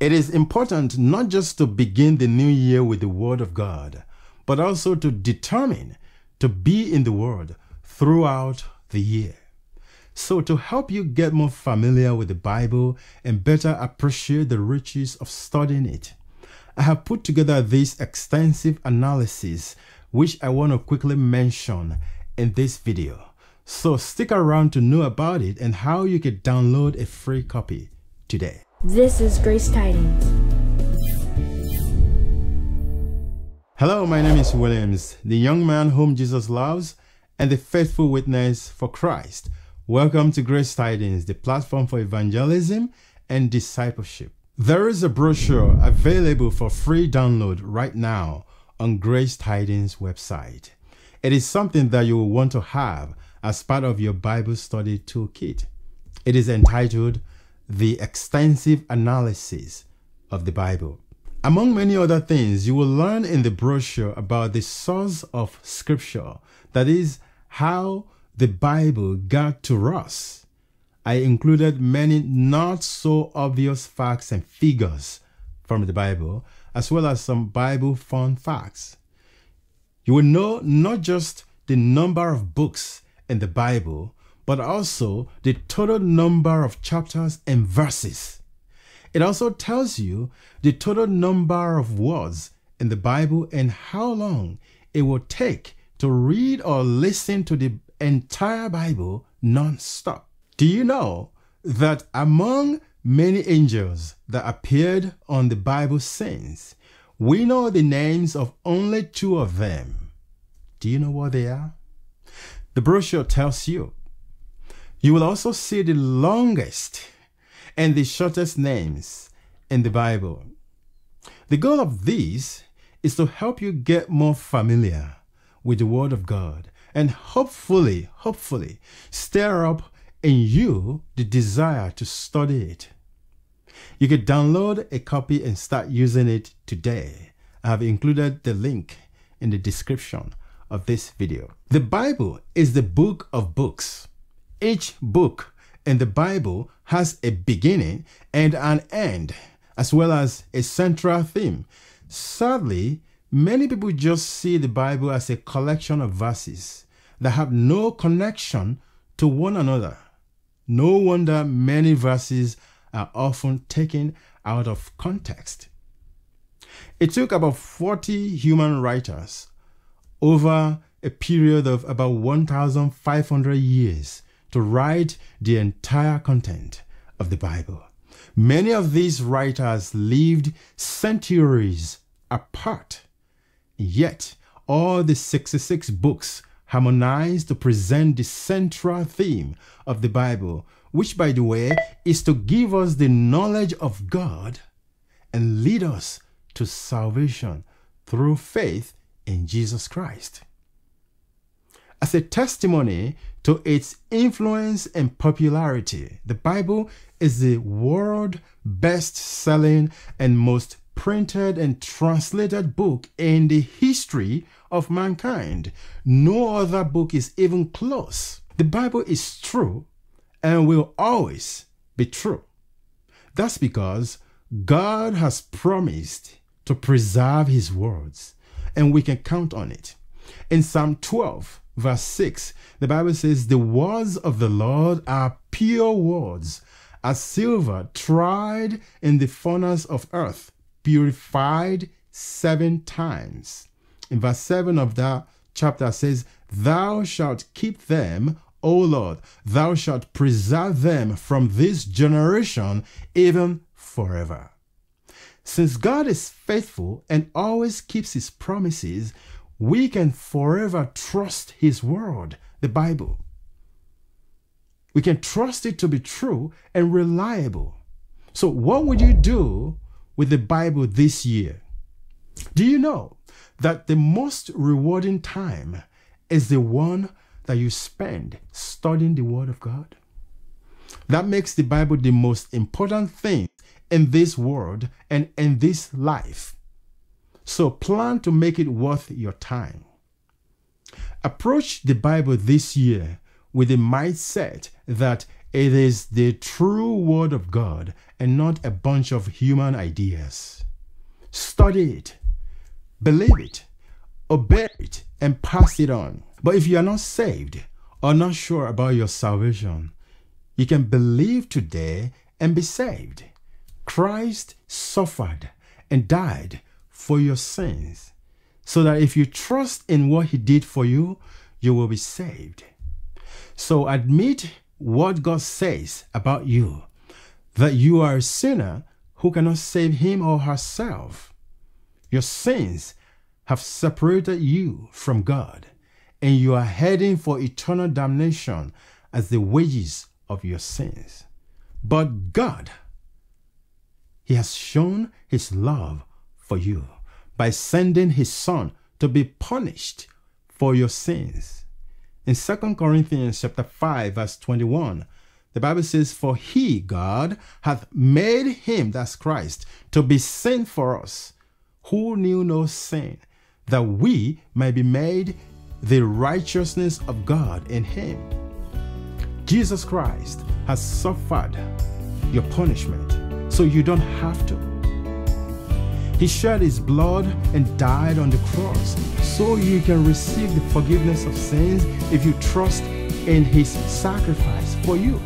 It is important not just to begin the new year with the Word of God, but also to determine to be in the Word throughout the year. So, to help you get more familiar with the Bible and better appreciate the riches of studying it, I have put together this extensive analysis, which I want to quickly mention in this video. So, stick around to know about it and how you can download a free copy today. This is Grace Tidings. Hello, my name is Williams, the young man whom Jesus loves and the faithful witness for Christ. Welcome to Grace Tidings, the platform for evangelism and discipleship. There is a brochure available for free download right now on Grace Tidings website. It is something that you will want to have as part of your Bible study toolkit. It is entitled the extensive analysis of the Bible. Among many other things, you will learn in the brochure about the source of Scripture, that is, how the Bible got to us. I included many not so obvious facts and figures from the Bible, as well as some Bible fun facts. You will know not just the number of books in the Bible, but also the total number of chapters and verses. It also tells you the total number of words in the Bible and how long it will take to read or listen to the entire Bible non-stop. Do you know that among many angels that appeared on the Bible scenes, we know the names of only two of them. Do you know what they are? The brochure tells you you will also see the longest and the shortest names in the Bible. The goal of these is to help you get more familiar with the Word of God and hopefully, hopefully, stir up in you the desire to study it. You can download a copy and start using it today. I have included the link in the description of this video. The Bible is the book of books. Each book in the Bible has a beginning and an end, as well as a central theme. Sadly, many people just see the Bible as a collection of verses that have no connection to one another. No wonder many verses are often taken out of context. It took about 40 human writers over a period of about 1,500 years to write the entire content of the Bible. Many of these writers lived centuries apart, yet all the 66 books harmonized to present the central theme of the Bible, which, by the way, is to give us the knowledge of God and lead us to salvation through faith in Jesus Christ. As a testimony to its influence and popularity, the Bible is the world best selling and most printed and translated book in the history of mankind. No other book is even close. The Bible is true and will always be true. That's because God has promised to preserve his words and we can count on it. In Psalm 12, verse 6, the Bible says, The words of the Lord are pure words, as silver tried in the furnace of earth, purified seven times. In verse 7 of that chapter says, Thou shalt keep them, O Lord, thou shalt preserve them from this generation even forever. Since God is faithful and always keeps his promises, we can forever trust his word, the Bible. We can trust it to be true and reliable. So, what would you do with the Bible this year? Do you know that the most rewarding time is the one that you spend studying the Word of God? That makes the Bible the most important thing in this world and in this life. So plan to make it worth your time. Approach the Bible this year with the mindset that It is the true Word of God and not a bunch of human ideas. Study it, believe it, obey it, and pass it on. But if you are not saved or not sure about your salvation, you can believe today and be saved. Christ suffered and died for your sins so that if you trust in what he did for you, you will be saved. So admit what God says about you that you are a sinner who cannot save him or herself. Your sins have separated you from God, and you are heading for eternal damnation as the wages of your sins. But God, He has shown His love for you by sending His Son to be punished for your sins. In 2 Corinthians chapter 5 verse 21, the Bible says, For he, God, hath made him, that's Christ, to be sin for us, who knew no sin, that we may be made the righteousness of God in him. Jesus Christ has suffered your punishment, so you don't have to. He shed his blood and died on the cross so you can receive the forgiveness of sins if you trust in his sacrifice for you.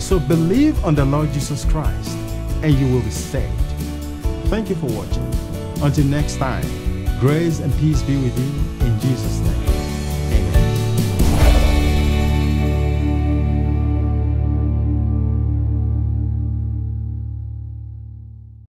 So believe on the Lord Jesus Christ and you will be saved. Thank you for watching. Until next time, grace and peace be with you in Jesus' name.